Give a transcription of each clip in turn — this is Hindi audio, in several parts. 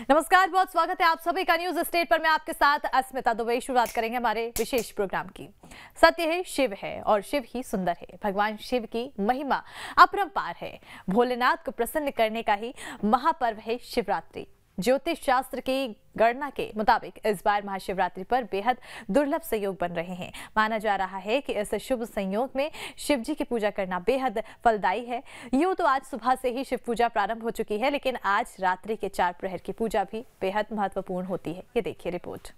नमस्कार, बहुत स्वागत है आप सभी का न्यूज़ स्टेट पर। मैं आपके साथ अस्मिता दुबई शुरुआत करेंगे हमारे विशेष प्रोग्राम की। सत्य है, शिव है और शिव ही सुंदर है। भगवान शिव की महिमा अपरंपार है। भोलेनाथ को प्रसन्न करने का ही महापर्व है शिवरात्रि। ज्योतिष शास्त्र की गणना के मुताबिक इस बार महाशिवरात्रि पर बेहद दुर्लभ संयोग बन रहे हैं। माना जा रहा है कि इस शुभ संयोग में शिव जी की पूजा करना बेहद फलदायी है। यूँ तो आज सुबह से ही शिव पूजा प्रारंभ हो चुकी है, लेकिन आज रात्रि के चार प्रहर की पूजा भी बेहद महत्वपूर्ण होती है। ये देखिए रिपोर्ट।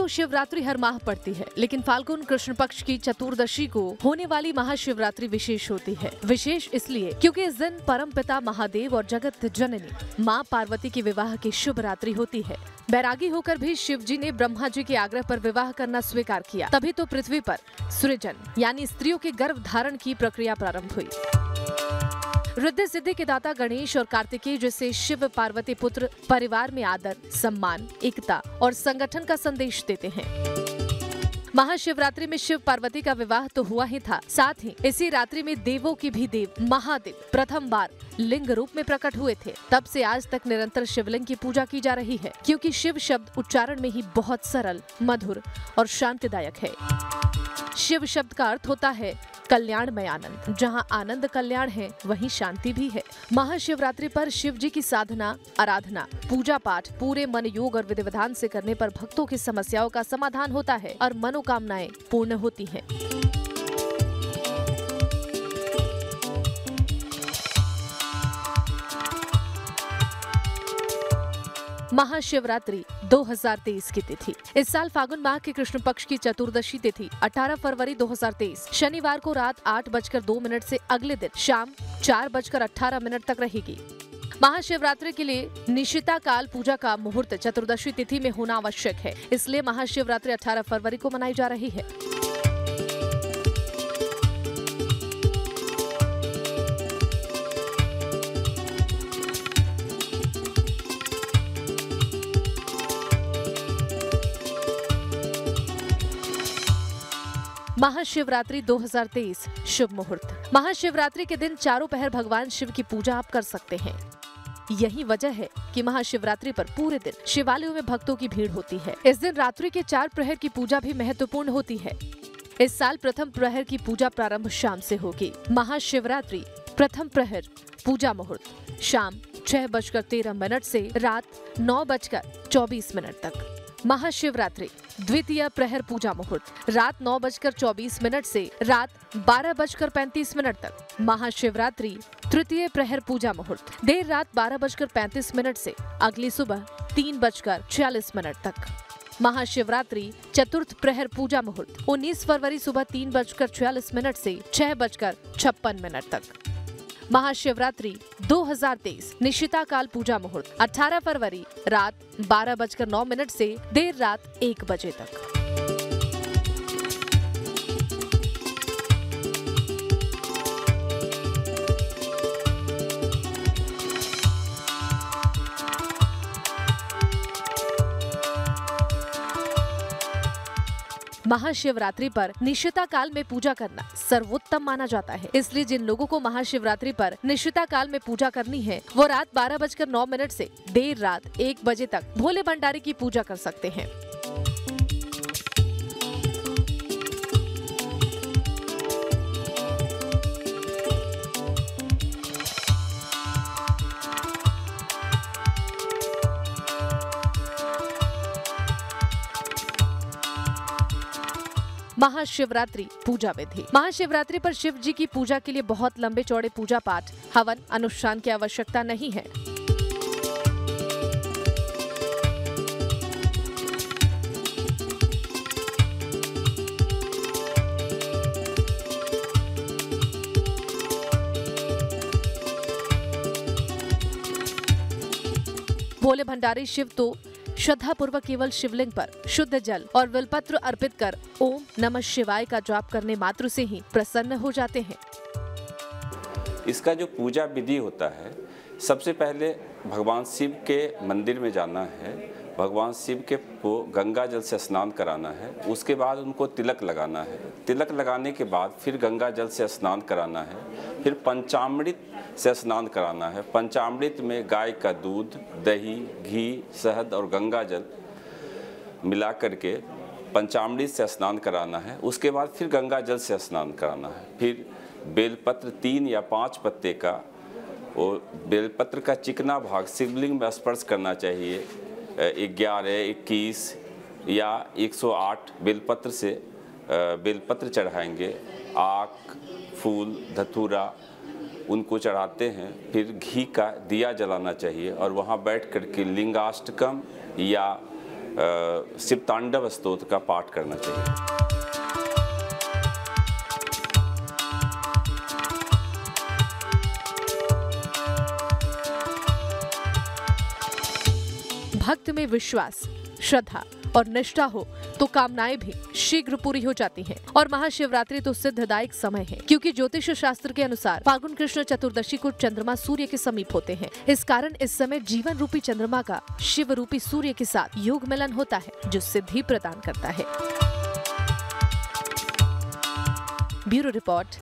तो शिवरात्रि हर माह पड़ती है, लेकिन फाल्गुन कृष्ण पक्ष की चतुर्दशी को होने वाली महाशिवरात्रि विशेष होती है। विशेष इसलिए क्योंकि इस दिन परम पिता महादेव और जगत जननी, माँ पार्वती की विवाह की शुभ रात्रि होती है। बैरागी होकर भी शिव जी ने ब्रह्मा जी के आग्रह पर विवाह करना स्वीकार किया। तभी तो पृथ्वी पर सृजन, यानी स्त्रियों के गर्भ धारण की प्रक्रिया प्रारंभ हुई। रिद्धि सिद्धि के दाता गणेश और कार्तिकेय, जैसे शिव पार्वती पुत्र परिवार में आदर, सम्मान, एकता और संगठन का संदेश देते हैं। महाशिवरात्रि में शिव पार्वती का विवाह तो हुआ ही था। साथ ही इसी रात्रि में देवों की भी देव महादेव प्रथम बार लिंग रूप में प्रकट हुए थे। तब से आज तक निरंतर शिवलिंग की पूजा की जा रही है, क्योंकि शिव शब्द उच्चारण में ही बहुत सरल, मधुर और शांतिदायक है। शिव शब्द का अर्थ होता है कल्याणमय आनंद जहाँ आनंद कल्याण है, वहीं शांति भी है महाशिवरात्रि पर शिव जी की साधना, आराधना पूजा पाठ पूरे मन योग और विधि विधान से करने पर भक्तों की समस्याओं का समाधान होता है और मनोकामनाएँ पूर्ण होती हैं। महाशिवरात्रि 2023 की तिथि। इस साल फागुन माह के कृष्ण पक्ष की चतुर्दशी तिथि 18 फरवरी 2023 शनिवार को रात आठ बजकर दो मिनट से अगले दिन शाम चार बजकर अठारह मिनट तक रहेगी। महाशिवरात्रि के लिए निशिता काल पूजा का मुहूर्त चतुर्दशी तिथि में होना आवश्यक है, इसलिए महाशिवरात्रि 18 फरवरी को मनाई जा रही है। महाशिवरात्रि 2023 शुभ मुहूर्त। महाशिवरात्रि के दिन चारों पहर भगवान शिव की पूजा आप कर सकते हैं। यही वजह है कि महाशिवरात्रि पर पूरे दिन शिवालयों में भक्तों की भीड़ होती है। इस दिन रात्रि के चार प्रहर की पूजा भी महत्वपूर्ण होती है। इस साल प्रथम प्रहर की पूजा प्रारंभ शाम से होगी। महाशिवरात्रि प्रथम प्रहर, पूजा मुहूर्त। शाम छह बजकर तेरह मिनट से रात नौ बजकर चौबीस मिनट तक। महाशिवरात्रि, द्वितीय प्रहर पूजा मुहूर्त, रात नौ बजकर चौबीस मिनट से रात बारह बजकर पैंतीस मिनट तक। महाशिवरात्रि, तृतीय प्रहर पूजा मुहूर्त, देर रात बारह बजकर पैंतीस मिनट से अगली सुबह तीन बजकर छियालीस मिनट तक। महाशिवरात्रि, चतुर्थ प्रहर पूजा मुहूर्त 19 फरवरी सुबह तीन बजकर छियालीस मिनट से छह बजकर छप्पन मिनट तक। महाशिवरात्रि 2023 निश्चिता काल पूजा मुहूर्त 18 फरवरी रात बारह बजकर नौ मिनट ऐसी देर रात एक बजे तक। महाशिवरात्रि पर निश्चिता काल में पूजा करना सर्वोत्तम माना जाता है। इसलिए जिन लोगों को महाशिवरात्रि पर निश्चिता काल में पूजा करनी है, वो रात बारह बजकर नौ मिनट ऐसी देर रात एक बजे तक भोले भंडारी की पूजा कर सकते हैं। महाशिवरात्रि पूजा विधि महाशिवरात्रि पर शिव जी की पूजा के लिए बहुत लंबे चौड़े पूजा पाठ, हवन, अनुष्ठान की आवश्यकता नहीं है। भोले भंडारी शिव तो श्रद्धा पूर्वक केवल शिवलिंग पर शुद्ध जल और विलपत्र अर्पित कर ओम नमः शिवाय का जाप करने मात्र से ही प्रसन्न हो जाते हैं। इसका जो पूजा विधि होता है, सबसे पहले भगवान शिव के मंदिर में जाना है भगवान शिव के को गंगा जल से स्नान कराना है। उसके बाद उनको तिलक लगाना है। तिलक लगाने के बाद फिर गंगा जल से स्नान कराना है। फिर पंचामृत से स्नान कराना है। पंचामृत में गाय का दूध, दही, घी, शहद और गंगा जल मिला करके पंचामृत से स्नान कराना है। उसके बाद फिर गंगा जल से स्नान कराना है। फिर बेलपत्र तीन या पाँच पत्ते का वो बेलपत्र का चिकना भाग शिवलिंग में स्पर्श करना चाहिए। ग्यारह, इक्कीस या 108 बेलपत्र से बेलपत्र चढ़ाएँगे। आक, फूल, धतूरा, उनको चढ़ाते हैं। फिर घी का दिया जलाना चाहिए और वहाँ बैठ कर के लिंगाष्टकम या शिवतांडव स्त्रोत का पाठ करना चाहिए। भक्त में विश्वास, श्रद्धा और निष्ठा हो तो कामनाएँ भी शीघ्र पूरी हो जाती हैं। और महाशिवरात्रि तो सिद्धदायक समय है, क्योंकि ज्योतिष शास्त्र के अनुसार फागुन, कृष्ण चतुर्दशी को चंद्रमा सूर्य के समीप होते हैं। इस कारण इस समय जीवन रूपी चंद्रमा का शिव रूपी सूर्य के साथ योग मिलन होता है, जो सिद्धि प्रदान करता है। Bureau report